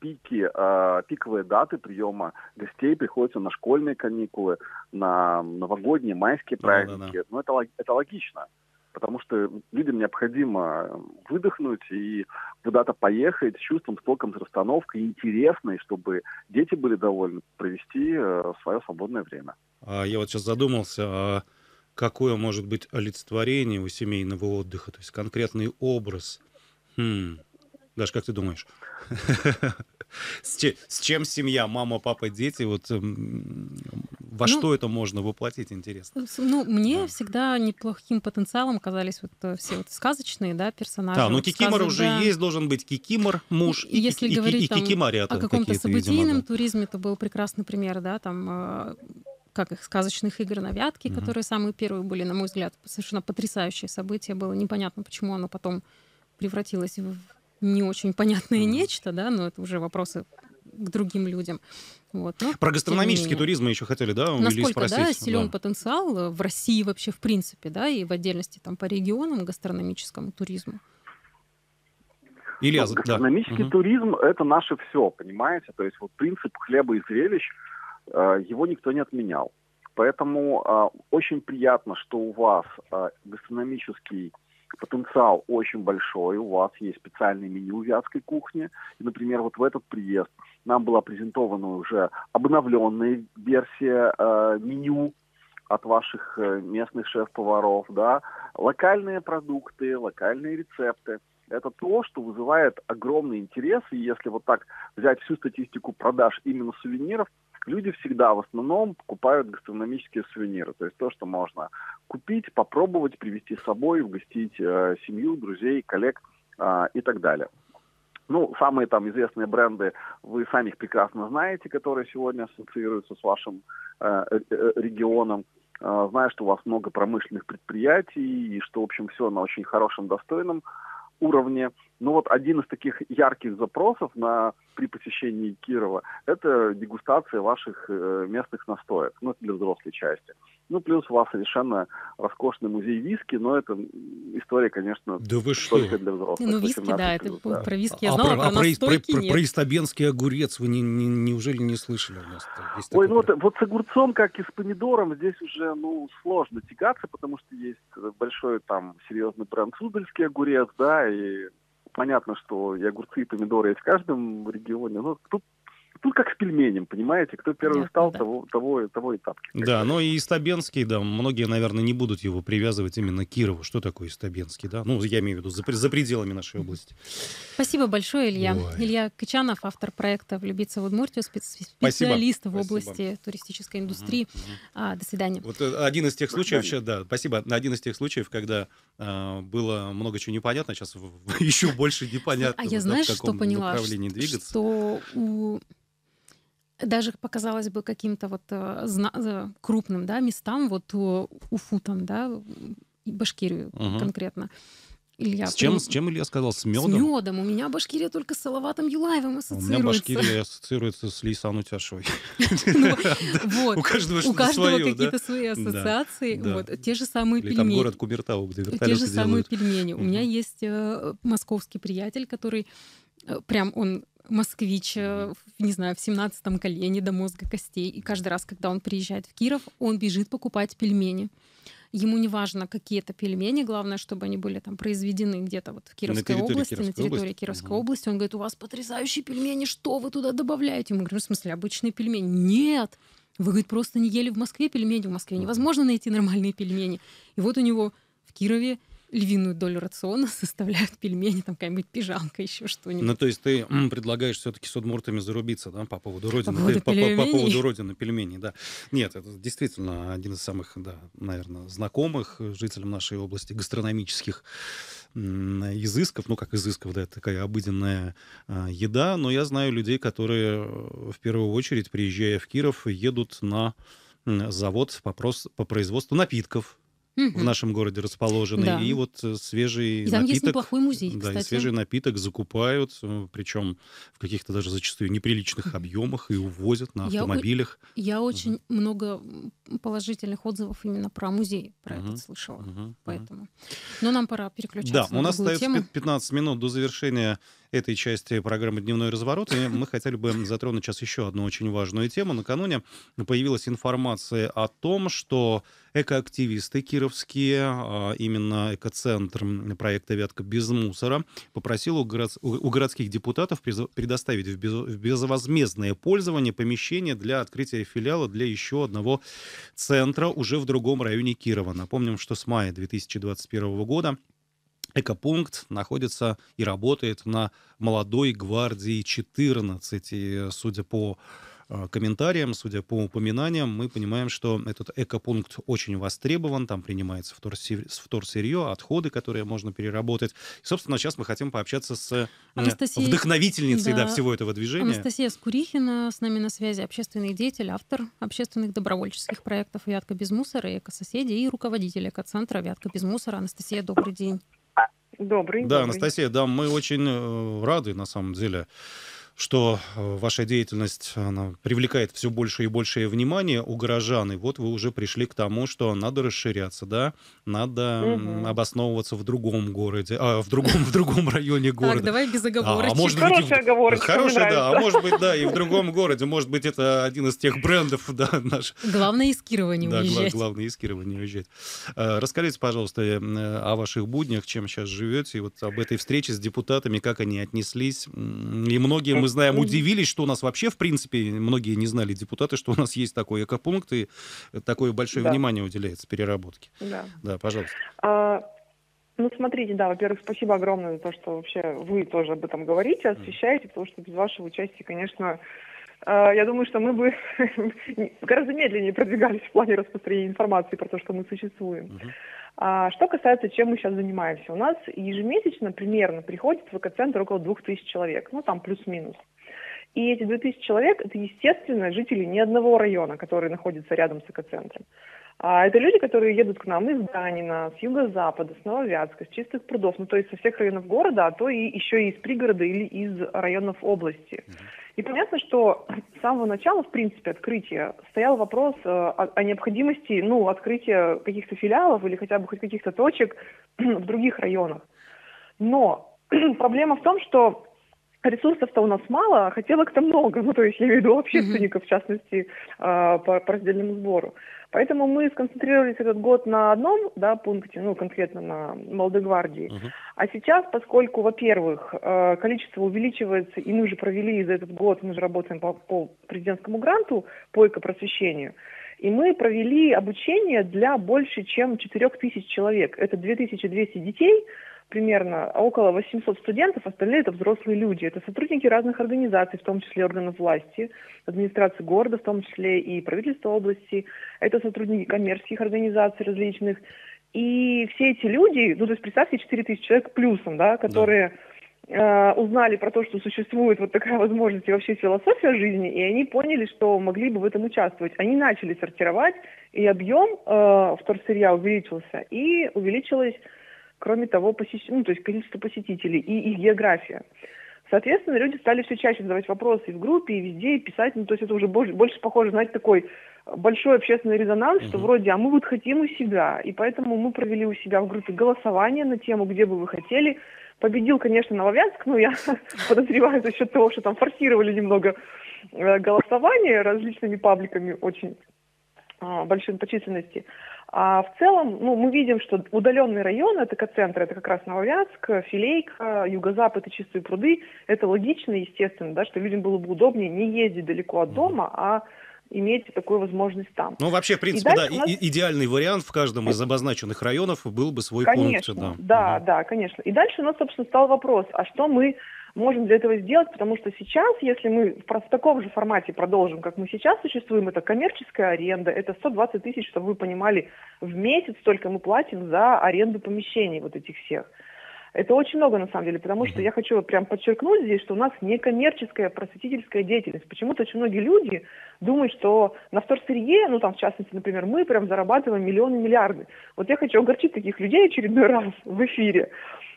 пики, а, пиковые даты приема гостей приходятся на школьные каникулы, на новогодние, майские праздники. Да, да, да. Но это, это логично, потому что людям необходимо выдохнуть и куда-то поехать с чувством, с толком, с расстановкой, интересной, чтобы дети были довольны провести э, свое свободное время. А я вот сейчас задумался, а какое может быть олицетворение у семейного отдыха, то есть конкретный образ. Хм. Даже как ты думаешь? С, че, с чем семья, мама, папа, дети, вот эм, во ну, что это можно воплотить, интересно? Ну, мне да. всегда неплохим потенциалом казались вот э, все вот сказочные, да, персонажи. Да, ну кикимор уже да. есть, должен быть кикимор, муж, и, и если и, говорить и, и, там, о каком-то событийном видимо, да. туризме, то был прекрасный пример, да, там э, как их сказочных игр на Вятке, mm-hmm. которые самые первые были, на мой взгляд, совершенно потрясающее событие. Было непонятно, почему оно потом превратилось в не очень понятное нечто, да, но это уже вопросы к другим людям. Вот. Но, Про гастрономический туризм мы еще хотели, да, у Насколько, спросить. да, силен да. потенциал в России вообще в принципе, да, и в отдельности там по регионам гастрономическому туризму? Илья, ну, да. гастрономический Мгм. туризм – это наше все, понимаете? То есть вот принцип хлеба и зрелищ, э, его никто не отменял. Поэтому э, очень приятно, что у вас э, гастрономический потенциал очень большой, у вас есть специальное меню вятской кухни. И, например, вот в этот приезд нам была презентована уже обновленная версия э, меню от ваших э, местных шеф-поваров, да, локальные продукты, локальные рецепты. Это то, что вызывает огромный интерес, и если вот так взять всю статистику продаж именно сувениров, люди всегда в основном покупают гастрономические сувениры. То есть то, что можно купить, попробовать, привезти с собой, угостить э, семью, друзей, коллег э, и так далее. Ну, самые там известные бренды, вы сами их прекрасно знаете, которые сегодня ассоциируются с вашим э, э, регионом. Э, знаю, что у вас много промышленных предприятий, и что, в общем, все на очень хорошем, достойном уровне. Ну вот один из таких ярких запросов на, при посещении Кирова – это дегустация ваших э, местных настоек, ну, это для взрослой части. Ну, плюс у вас совершенно роскошный музей виски, но это история, конечно, Да вы что? только для взрослых. Ну, виски, 18 да, это плюс, да. про виски я а знала, про, про, а про, про- про истабенский огурец вы не- не- неужели не слышали у нас? Ой, ну вот, вот с огурцом, как и с помидором, здесь уже ну сложно тягаться, потому что есть большой там серьезный бренд Суздальский огурец, да, и понятно, что и огурцы, и помидоры есть в каждом регионе. Но тут, тут как с пельменем, понимаете? Кто первый встал, да. того, того, того и тапки. Да, но и Истабенский, да, многие, наверное, не будут его привязывать именно к Кирову. Что такое Истабенский, да? Ну, я имею в виду за, за пределами нашей области. Спасибо большое, Илья. Ой. Илья Кычанов, автор проекта «Влюбиться в Удмуртию», спец- Спасибо. специалист в Спасибо. области туристической индустрии. Мгм. А, до свидания. Вот э, один из тех случаев, да, спасибо. Один из тех случаев, когда э, было много чего непонятно, сейчас еще больше непонятно. А я знаешь, в что каком поняла? направлении Ш- двигаться. Что у даже показалось бы каким-то вот э, зна- э, крупным да, местам, вот Уфу там, да, и Башкирию Мгм. конкретно. Илья, С чем, при- с чем Илья сказал? С С медом? медом. У меня Башкирия только с Салаватом Юлаевым У меня ассоциируется. Башкирия ассоциируется с Лейсан Утяшевой. Ну. У каждого У каждого какие-то свои ассоциации. Те же самые Или там пельмени. город Кумертау, где Те же самые пельмени. У меня есть э, московский приятель, который прям он москвич, э, не знаю, в 17-м колене до мозга костей. И каждый раз, когда он приезжает в Киров, он бежит покупать пельмени. Ему не важно, какие это пельмени, главное, чтобы они были там произведены где-то вот в Кировской территории области, Кировской на территории области? Кировской Мгм. области. Он говорит, у вас потрясающие пельмени, что вы туда добавляете? Мы говорим, в смысле, обычные пельмени? Нет! Вы, говорит, просто не ели в Москве пельмени. В Москве невозможно найти нормальные пельмени. И вот у него в Кирове львиную долю рациона составляют пельмени, там какая-нибудь пижанка, еще что-нибудь. Ну, то есть ты м, предлагаешь все-таки с удмуртами зарубиться, да, по поводу родины, поводу ты- по, по- по поводу родины пельменей, да. Нет, это действительно один из самых, да, наверное, знакомых жителям нашей области гастрономических изысков, ну, как изысков, да, это такая обыденная а, еда, но я знаю людей, которые э, в первую очередь, приезжая в Киров, едут на завод по, прос- по производству напитков, в Мгм. нашем городе расположенный, Да. и вот э, свежий И там есть напиток... неплохой музей, Да, и кстати. свежий напиток закупают, причем в каких-то даже зачастую неприличных объемах и увозят на Я автомобилях. Я очень много м, положительных отзывов именно про музей, про Мгм. этот слышала. Мгм. Поэтому. Но нам пора переключаться Да, у нас остается тему. пи- 15 минут до завершения этой части программы «Дневной разворот», и мы хотели бы затронуть сейчас еще одну очень важную тему. Накануне появилась информация о том, что экоактивисты кировские, а именно экоцентр проекта «Вятка без мусора», попросил у, город- у- городских депутатов предоставить в, без- в безвозмездное пользование помещение для открытия филиала для еще одного центра уже в другом районе Кирова. Напомним, что с мая 2021 года Экопункт находится и работает на молодой гвардии 14. И, судя по э, комментариям, судя по упоминаниям, мы понимаем, что этот экопункт очень востребован, там принимается вторсырье, отходы, которые можно переработать. И, собственно, сейчас мы хотим пообщаться с э, Анастасией- вдохновительницей да, да. всего этого движения. Анастасия Скурихина с нами на связи, общественный деятель, автор общественных добровольческих проектов «Вятка без мусора» и «Экососеди» и руководитель экоцентра «Вятка без мусора». Анастасия, добрый день. Добрый. Да, добрый. Анастасия, да, мы очень э, рады, на самом деле, что э, ваша деятельность она привлекает все больше и большее внимание у горожан, и вот вы уже пришли к тому, что надо расширяться, да, надо угу. обосновываться в другом городе, а, в другом в другом районе города. Так, давай без оговорочек. А, а может Хорошая быть, оговорочка, Хорошая, да, а может быть, да, и в другом городе, может быть, это один из тех брендов, да, наш. Главное из Кирова не да, уезжать. главное из Кирова не уезжать. А, расскажите, пожалуйста, э, о ваших буднях, чем сейчас живете, и вот об этой встрече с депутатами, как они отнеслись. И многие, мы знаем, удивились, что у нас вообще, в принципе, многие не знали депутаты, что у нас есть такой экопункт, и такое большое да. внимание уделяется переработке. Да, да пожалуйста. А, ну, смотрите, да, во-первых, спасибо огромное за то, что вообще вы тоже об этом говорите, освещаете, потому что без вашего участия, конечно, я думаю, что мы бы гораздо медленнее продвигались в плане распространения информации про то, что мы существуем. А, что касается, чем мы сейчас занимаемся. У нас ежемесячно примерно приходит в экоцентр около 2000 человек, ну там плюс-минус. И эти 2000 человек – это, естественно, жители ни одного района, который находится рядом с экоцентром. А это люди, которые едут к нам из Данина, с юго-запада, с Нововятска, с чистых прудов, ну то есть со всех районов города, а то и еще и из пригорода или из районов области. И понятно, что с самого начала, в принципе, открытия стоял вопрос э, о, о необходимости ну, открытия каких-то филиалов или хотя бы хоть каких-то точек в других районах. Но проблема в том, что ресурсов-то у нас мало, а хотелок-то много, ну, то есть я имею в виду общественников, в частности, э, по, по раздельному сбору. Поэтому мы сконцентрировались этот год на одном да, пункте, ну, конкретно на Молодой гвардии. Uh-huh. А сейчас, поскольку, во-первых, э, количество увеличивается, и мы уже провели за этот год, мы же работаем по, по президентскому гранту по экопросвещению, и мы провели обучение для больше, чем 4000 человек. Это 2200 детей, примерно около 800 студентов, остальные это взрослые люди. Это сотрудники разных организаций, в том числе органов власти, администрации города, в том числе и правительства области. Это сотрудники коммерческих организаций различных. И все эти люди, ну то есть представьте 4 тысячи человек плюсом, да, которые да. э, узнали про то, что существует вот такая возможность и вообще философия жизни, и они поняли, что могли бы в этом участвовать. Они начали сортировать, и объем э, вторсырья увеличился, и увеличилось Кроме того, посещ... ну, то есть количество посетителей и их география. Соответственно, люди стали все чаще задавать вопросы и в группе, и везде, и писать. Ну, то есть это уже больше, больше похоже, знаете, такой большой общественный резонанс, uh-huh. что вроде, а мы вот хотим у себя. И поэтому мы провели у себя в группе голосование на тему, где бы вы хотели. Победил, конечно, Нововятск, но я подозреваю за счет того, что там форсировали немного э, голосование различными пабликами очень а, большой по численности. А в целом, ну, мы видим, что удаленные районы, это центр, это как раз Нововятск, Филейка, Юго-Запад и Чистые пруды. Это логично и естественно, да, что людям было бы удобнее не ездить далеко от дома, а иметь такую возможность там. Ну, вообще, в принципе, да, нас... идеальный вариант в каждом из обозначенных районов был бы свой конечно, пункт. Да, да, угу. да, конечно. И дальше у нас, собственно, стал вопрос, а что мы можем для этого сделать, потому что сейчас, если мы в, таком же формате продолжим, как мы сейчас существуем, это коммерческая аренда, это 120 тысяч, чтобы вы понимали, в месяц только мы платим за аренду помещений вот этих всех. Это очень много на самом деле, потому что я хочу прям подчеркнуть здесь, что у нас не коммерческая просветительская деятельность. Почему-то очень многие люди думают, что на вторсырье, ну там в частности, например, мы прям зарабатываем миллионы, миллиарды. Вот я хочу огорчить таких людей очередной раз в эфире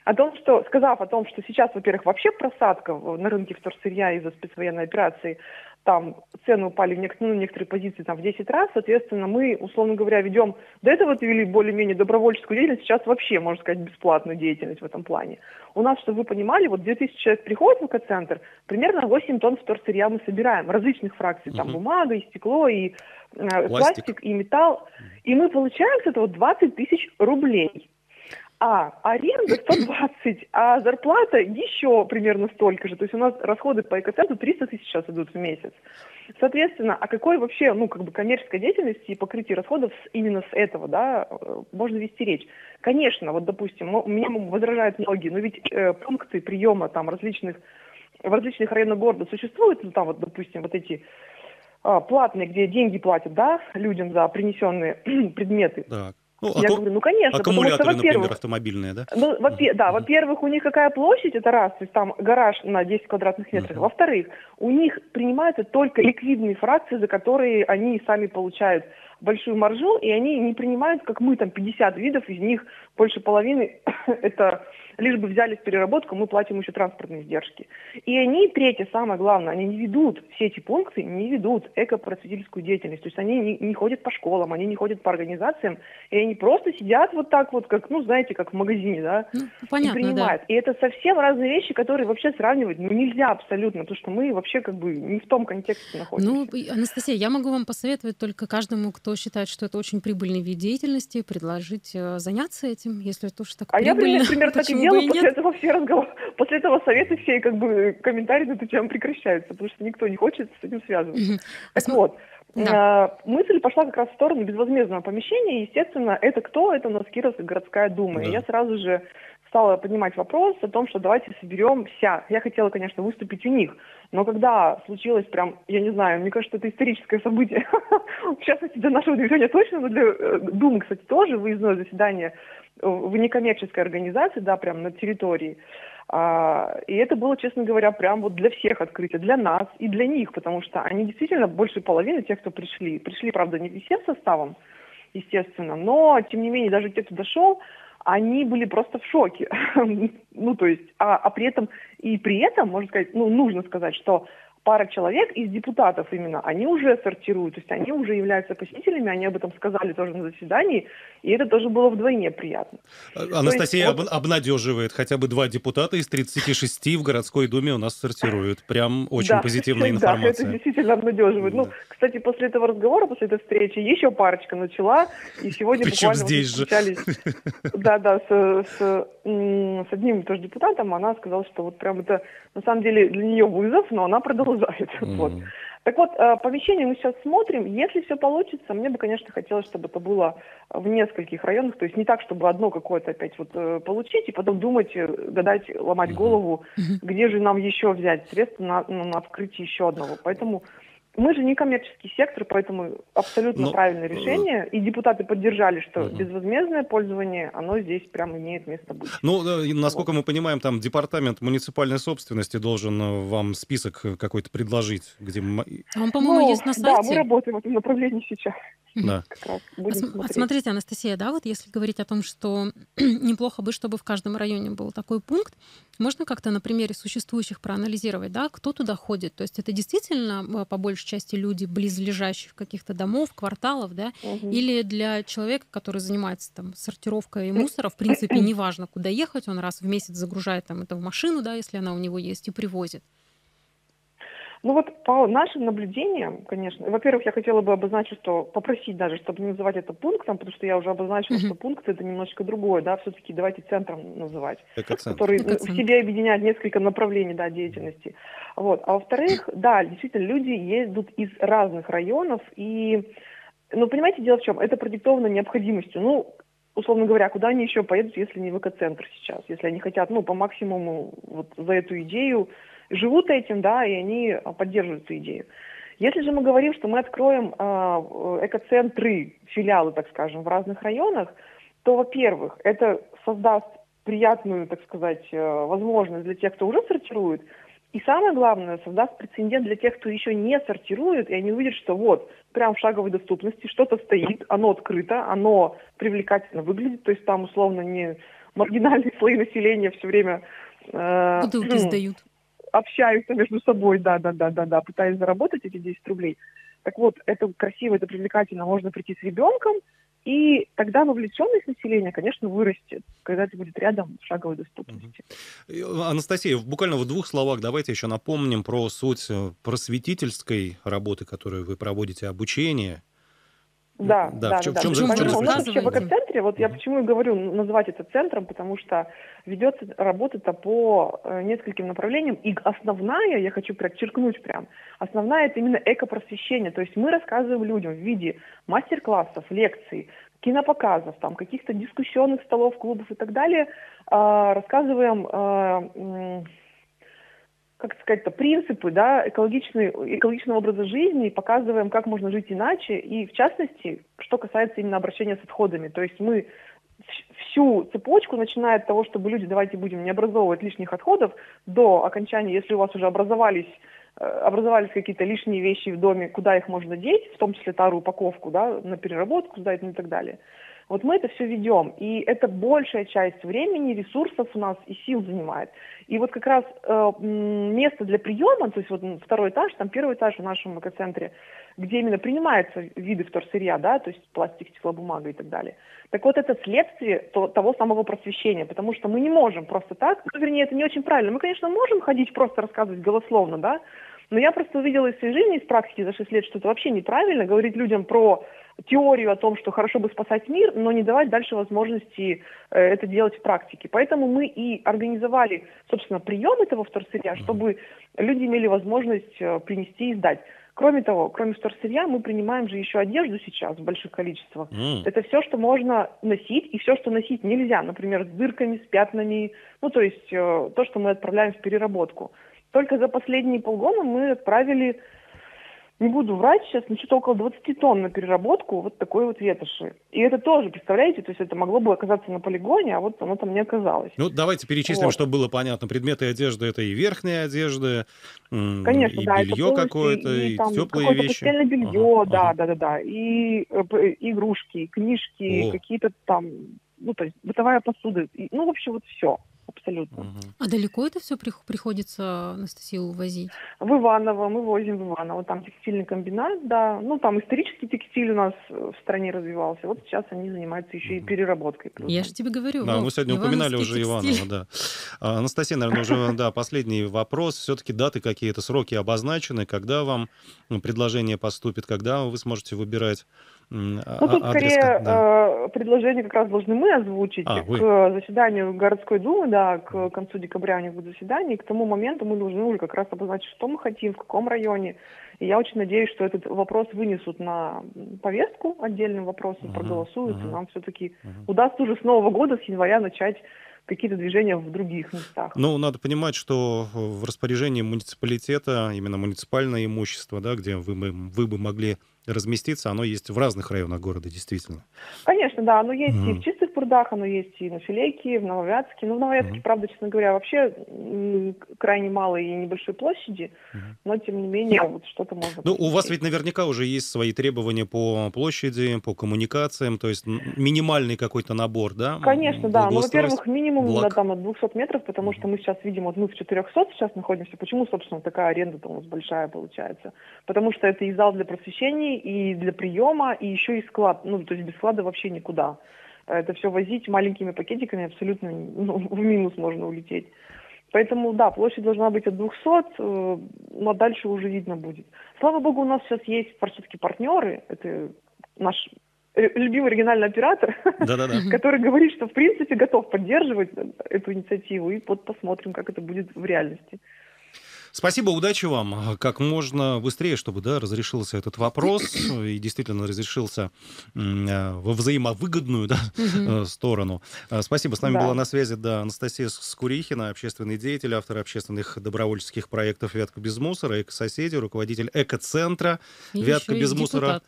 о том, что, сказав о том, что сейчас, во-первых, вообще просадка на рынке вторсырья из-за спецвоенной операции, там цены упали в некоторые, ну, некоторые позиции там, в 10 раз, соответственно, мы, условно говоря, ведем, до этого вели более-менее добровольческую деятельность, сейчас вообще, можно сказать, бесплатную деятельность в этом плане. У нас, чтобы вы понимали, вот 2000 человек приходит в экоцентр, примерно 8 тонн вторсырья мы собираем, различных фракций, там угу. бумага, и стекло, и э, пластик. пластик, и металл, и мы получаем с этого 20 тысяч рублей а аренда 120, а зарплата еще примерно столько же. То есть у нас расходы по экоцентру 300 тысяч сейчас идут в месяц. Соответственно, а какой вообще, ну, как бы коммерческой деятельности и покрытие расходов именно с этого, да, э, можно вести речь? Конечно, вот, допустим, ну, мне возражают многие, но ведь э, пункты приема там различных, в различных районах города существуют, ну, там вот, допустим, вот эти а, платные, где деньги платят, да, людям за принесенные предметы. Так. Ну, я аку... говорю, ну конечно. Аккумуляторы, потому что, например, автомобильные, да? Ну, во mm-hmm. да, во-первых, у них какая площадь, это раз, то есть там гараж на 10 квадратных метров. Mm-hmm. Во-вторых, у них принимаются только ликвидные фракции, за которые они сами получают большую маржу, и они не принимают, как мы, там 50 видов, из них больше половины это лишь бы взяли в переработку, мы платим еще транспортные издержки. И они, третье, самое главное, они не ведут, все эти пункты не ведут экопросветительскую деятельность. То есть они не, не ходят по школам, они не ходят по организациям, и они просто сидят вот так вот, как, ну, знаете, как в магазине, да, ну, понятно, и принимают. Да. И это совсем разные вещи, которые вообще сравнивать ну, нельзя абсолютно, потому что мы вообще как бы не в том контексте находимся. Ну, Анастасия, я могу вам посоветовать только каждому, кто считает, что это очень прибыльный вид деятельности, предложить э, заняться этим, если это уж так А прибыльно, я, например, так и делаю, после этого все разговоры, после этого совета все как бы комментарии на эту тему прекращаются, потому что никто не хочет с этим связываться. Так вот, да. мысль пошла как раз в сторону безвозмездного помещения, и, естественно, это кто? Это у нас Кировская городская дума. Да. И я сразу же стала поднимать вопрос о том, что давайте соберемся. Я хотела, конечно, выступить у них, но когда случилось прям, я не знаю, мне кажется, это историческое событие, в частности, для нашего движения точно, но для э, Думы, кстати, тоже выездное заседание в некоммерческой организации, да, прям на территории. А, и это было, честно говоря, прям вот для всех открытие, для нас и для них, потому что они действительно больше половины тех, кто пришли. Пришли, правда, не всем составом, естественно, но, тем не менее, даже те, кто дошел, они были просто в шоке. ну, то есть, а, а при этом, и при этом, можно сказать, ну, нужно сказать, что пара человек из депутатов именно, они уже сортируют, то есть они уже являются посетителями, они об этом сказали тоже на заседании, и это тоже было вдвойне приятно. А, Анастасия есть, вот... обнадеживает, хотя бы два депутата из 36 в городской думе у нас сортируют. Прям очень да, позитивная информация. Да, это действительно обнадеживает. Ну, да. Ну, кстати, после этого разговора, после этой встречи, еще парочка начала, и сегодня Причем буквально здесь же. Да, да, с, с, с одним тоже депутатом, она сказала, что вот прям это на самом деле для нее вызов, но она продолжает. Mm-hmm. Вот. Так вот, э, помещение мы сейчас смотрим. Если все получится, мне бы, конечно, хотелось, чтобы это было в нескольких районах. То есть не так, чтобы одно какое-то опять вот э, получить, и потом думать, э, гадать, ломать голову, где же нам еще взять средства на, на открытие еще одного. Поэтому мы же не коммерческий сектор, поэтому абсолютно Но... правильное решение. И депутаты поддержали, что угу. безвозмездное пользование, оно здесь прям имеет место быть. Ну, насколько вот. мы понимаем, там департамент муниципальной собственности должен э, вам список э, какой-то предложить, где... А он, по-моему, ну, есть на сайте. Да, мы работаем в этом направлении сейчас. Да. а смотрите, Анастасия, да, вот если говорить о том, что неплохо бы, чтобы в каждом районе был такой пункт, можно как-то на примере существующих проанализировать, да, кто туда ходит? То есть это действительно э, по большей части люди близлежащих каких-то домов, кварталов, да, угу. или для человека, который занимается там сортировкой мусора, в принципе, неважно, куда ехать, он раз в месяц загружает там это в машину, да, если она у него есть, и привозит. Ну вот по нашим наблюдениям, конечно, во-первых, я хотела бы обозначить, что попросить даже, чтобы не называть это пунктом, потому что я уже обозначила, mm-hmm. что пункт это немножечко другое, да, все-таки давайте центром называть, Экоцентр. который Экоцентр. в себе объединяет несколько направлений, да, деятельности. Вот. А во-вторых, да, действительно, люди ездят из разных районов, и, ну, понимаете, дело в чем? Это продиктовано необходимостью. Ну, условно говоря, куда они еще поедут, если не в экоцентр сейчас, если они хотят, ну, по максимуму вот за эту идею живут этим, да, и они а, поддерживают эту идею. Если же мы говорим, что мы откроем э, экоцентры, филиалы, так скажем, в разных районах, то, во-первых, это создаст приятную, так сказать, э, возможность для тех, кто уже сортирует, и самое главное, создаст прецедент для тех, кто еще не сортирует, и они увидят, что вот, прям в шаговой доступности что-то стоит, оно открыто, оно привлекательно выглядит, то есть там условно не маргинальные слои населения все время... Э, Бутылки сдают общаются между собой, да, да, да, да, да, пытаясь заработать эти 10 рублей. Так вот, это красиво, это привлекательно, можно прийти с ребенком, и тогда вовлеченность населения, конечно, вырастет, когда это будет рядом в шаговой доступности. Анастасия, буквально в двух словах давайте еще напомним про суть э, просветительской работы, которую вы проводите, обучение. Да, да, да. В чем, да. В чем, в чем, у нас вообще в экоцентре, вот я почему и говорю называть это центром, потому что ведется работа-то по э, нескольким направлениям, и основная, я хочу подчеркнуть прям, основная это именно экопросвещение, то есть мы рассказываем людям в виде мастер-классов, лекций, кинопоказов, там, каких-то дискуссионных столов, клубов и так далее, э, рассказываем э, как сказать-то, принципы да, экологичного образа жизни, показываем, как можно жить иначе, и в частности, что касается именно обращения с отходами. То есть мы всю цепочку, начиная от того, чтобы люди, давайте будем не образовывать лишних отходов, до окончания, если у вас уже образовались э, образовались какие-то лишние вещи в доме, куда их можно деть, в том числе тару упаковку, да, на переработку сдать ну и так далее. Вот мы это все ведем, и это большая часть времени, ресурсов у нас и сил занимает. И вот как раз э, место для приема, то есть вот второй этаж, там первый этаж в нашем экоцентре, где именно принимаются виды вторсырья, да, то есть пластик, стеклобумага и так далее. Так вот, это следствие то, того самого просвещения, потому что мы не можем просто так, ну, вернее, это не очень правильно. Мы, конечно, можем ходить просто рассказывать голословно, да, но я просто увидела из своей жизни, из практики за 6 лет, что это вообще неправильно, говорить людям про теорию о том, что хорошо бы спасать мир, но не давать дальше возможности э, это делать в практике. Поэтому мы и организовали, собственно, прием этого вторсырья, чтобы люди имели возможность э, принести и сдать. Кроме того, кроме вторсырья, мы принимаем же еще одежду сейчас в больших количествах. Mm. Это все, что можно носить, и все, что носить нельзя. Например, с дырками, с пятнами. Ну, то есть э, то, что мы отправляем в переработку. Только за последние полгода мы отправили не буду врать сейчас, но что-то около 20 тонн на переработку вот такой вот ветоши. И это тоже, представляете, то есть это могло бы оказаться на полигоне, а вот оно там не оказалось. Ну, давайте перечислим, вот. чтобы было понятно. Предметы одежды — это и верхняя одежда, Конечно, и да, белье какое-то, и, и теплые вещи. постельное белье, ага, да, ага. да, да, да, и, э, и игрушки, книжки, О. какие-то там, ну, то есть бытовая посуда, и, ну, вообще вот все абсолютно. А далеко это все приходится, Анастасия, увозить? В Иваново, мы возим в Иваново. Там текстильный комбинат, да. Ну, там исторический текстиль у нас в стране развивался. Вот сейчас они занимаются еще и переработкой. Плюс. Я же тебе говорю. Да, мы сегодня упоминали уже текстиль. Иваново, да. А, Анастасия, наверное, уже, да, последний вопрос. Все-таки даты какие-то, сроки обозначены, когда вам предложение поступит, когда вы сможете выбирать ну, тут адрес, скорее да. э, предложение как раз должны мы озвучить а, к заседанию городской думы, да, к концу декабря у них будет заседание, и к тому моменту мы должны уже как раз обозначить, что мы хотим, в каком районе. И я очень надеюсь, что этот вопрос вынесут на повестку отдельным вопросом, uh-huh, проголосуют, uh-huh. и нам все-таки uh-huh. удастся уже с Нового года, с января начать какие-то движения в других местах. Ну, надо понимать, что в распоряжении муниципалитета, именно муниципальное имущество, да, где вы, вы бы могли разместиться, оно есть в разных районах города, действительно. Конечно, да, оно есть угу. и в чистых прудах, оно есть и на Филейке, в Нововятске. Ну, в Нововятске, угу. правда, честно говоря, вообще крайне мало и небольшой площади, угу. но, тем не менее, вот что-то можно... Ну, у вас ведь наверняка уже есть свои требования по площади, по коммуникациям, то есть минимальный какой-то набор, да? Конечно, да. Ну, во-первых, минимум да, там от 200 метров, потому угу. что мы сейчас видим, вот мы в 400 сейчас находимся. Почему, собственно, такая аренда у нас большая получается? Потому что это и зал для просвещения, и для приема, и еще и склад. Ну, то есть без склада вообще никуда. Это все возить маленькими пакетиками абсолютно ну, в минус можно улететь. Поэтому, да, площадь должна быть от 200, э, но дальше уже видно будет. Слава богу, у нас сейчас есть все-таки партнеры. Это наш любимый региональный оператор, который говорит, что в принципе готов поддерживать эту инициативу. И вот посмотрим, как это будет в реальности. Спасибо, удачи вам. Как можно быстрее, чтобы да, разрешился этот вопрос и действительно разрешился э, во взаимовыгодную да, угу. сторону. Э, спасибо. С нами да. была на связи да, Анастасия Скурихина, общественный деятель, автор общественных добровольческих проектов «Вятка без мусора», эко-соседи, руководитель эко-центра «Вятка без мусора». Депутат.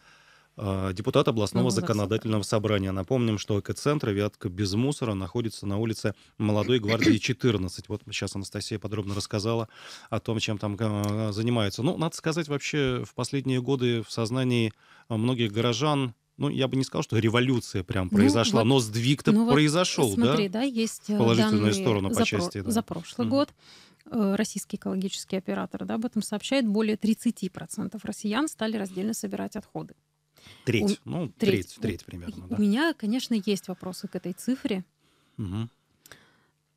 А, депутат областного законодательного собрания. Напомним, что экоцентр «Вятка без мусора» находится на улице Молодой гвардии 14. Вот сейчас Анастасия подробно рассказала о том, чем там а, занимается. Ну, надо сказать, вообще в последние годы в сознании многих горожан ну, я бы не сказал, что революция прям ну, произошла, ну, вот, но сдвиг-то ну, произошел, вот, смотри, да? да, есть э, положительную сторону по за, части. Да. За прошлый mm. год э, российский экологический оператор да, об этом сообщает, более 30% россиян стали раздельно собирать отходы. Треть, у... ну, треть, треть, треть примерно. Да. У меня, конечно, есть вопросы к этой цифре. Угу.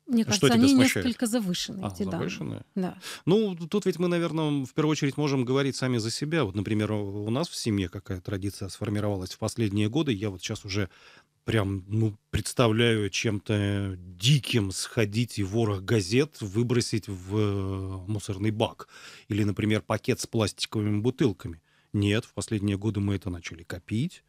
Мне кажется, Что они смущает? несколько завышены, а, эти завышенные? Да. Ну, тут ведь мы, наверное, в первую очередь можем говорить сами за себя. Вот, например, у нас в семье какая традиция сформировалась в последние годы. Я вот сейчас уже прям, ну, представляю чем-то диким сходить и ворох газет выбросить в э, мусорный бак. Или, например, пакет с пластиковыми бутылками. Нет, в последние годы мы это начали копить.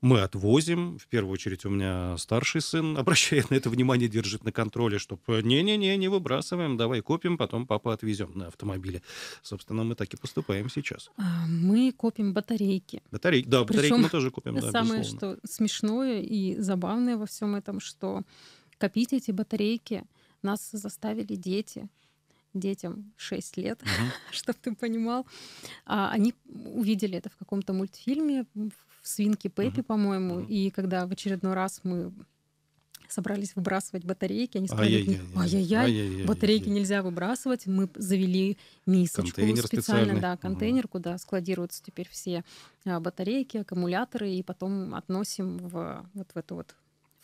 Мы отвозим. В первую очередь у меня старший сын обращает на это внимание, держит на контроле, чтобы не-не-не, не выбрасываем, давай копим, потом папа отвезем на автомобиле. Собственно, мы так и поступаем сейчас. А, мы копим батарейки. Батарейки, да, батарейки Причем мы тоже копим, да, Самое, безусловно. что смешное и забавное во всем этом, что копить эти батарейки нас заставили дети. Детям 6 лет, Мгм. чтобы ты понимал. А, Они увидели это в каком-то мультфильме, в «Свинке Пеппи», Мгм. по-моему, Мгм. и когда в очередной раз мы собрались выбрасывать батарейки, они сказали, Ай-яй-яй. батарейки нельзя выбрасывать. Мы завели мисочку Контейнер специально, да, контейнер, куда складируются теперь все а, батарейки, аккумуляторы, и потом относим в вот в эту вот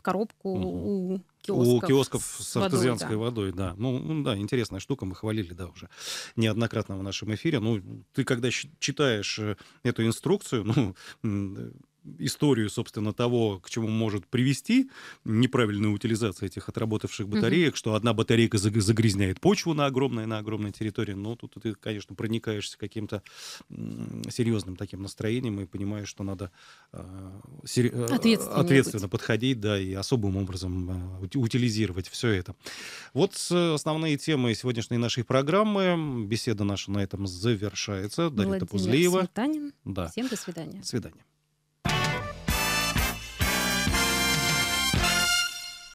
коробку Мгм. у У киосков, киосков с водой, артезианской да. водой, да. Ну, ну да, интересная штука, мы хвалили, да, уже неоднократно в нашем эфире. Ну, ты когда читаешь э, эту инструкцию, ну, историю, собственно, того, к чему может привести неправильная утилизация этих отработавших батареек, что одна батарейка заг- загрязняет почву на огромной, на огромной территории, ну, тут ты, конечно, проникаешься каким-то серьезным таким настроением и понимаешь, что надо э, сери- э, ответственно быть. подходить, да, и особым образом э, ути- утилизировать все это. Вот основные темы сегодняшней нашей программы. Беседа наша на этом завершается. Дарья Владимир Топузлиева. Сметанин. Да. Всем до свидания. До свидания.